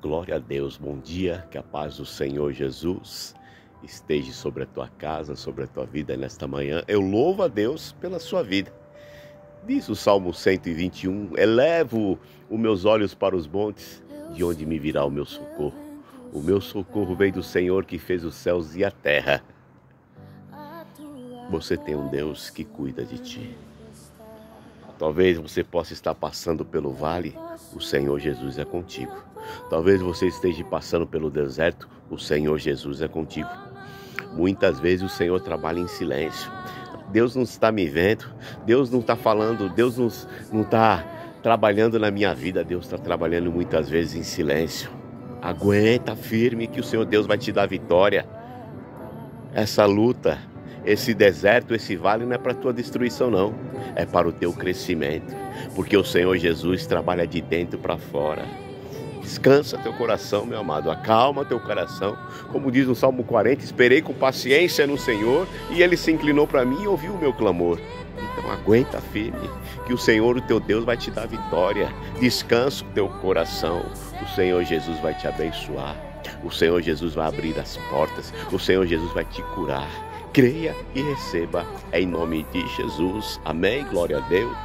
Glória a Deus, bom dia, que a paz do Senhor Jesus esteja sobre a tua casa, sobre a tua vida nesta manhã. Eu louvo a Deus pela sua vida. Diz o Salmo 121: Elevo os meus olhos para os montes, de onde me virá o meu socorro. O meu socorro vem do Senhor que fez os céus e a terra. Você tem um Deus que cuida de ti. Talvez você possa estar passando pelo vale, o Senhor Jesus é contigo. Talvez você esteja passando pelo deserto, o Senhor Jesus é contigo. Muitas vezes o Senhor trabalha em silêncio. Deus não está me vendo, Deus não está falando, Deus não está trabalhando na minha vida, Deus está trabalhando muitas vezes em silêncio. Aguenta firme que o Senhor Deus vai te dar vitória. Essa luta esse deserto, esse vale não é para tua destruição não, é para o teu crescimento, porque o Senhor Jesus trabalha de dentro para fora. Descansa teu coração, meu amado, acalma teu coração. Como diz no Salmo 40, esperei com paciência no Senhor e ele se inclinou para mim e ouviu o meu clamor. Então aguenta firme, que o Senhor, o teu Deus, vai te dar vitória. Descansa teu coração, o Senhor Jesus vai te abençoar. O Senhor Jesus vai abrir as portas, o Senhor Jesus vai te curar creia e receba em nome de Jesus. Amém. Glória a Deus.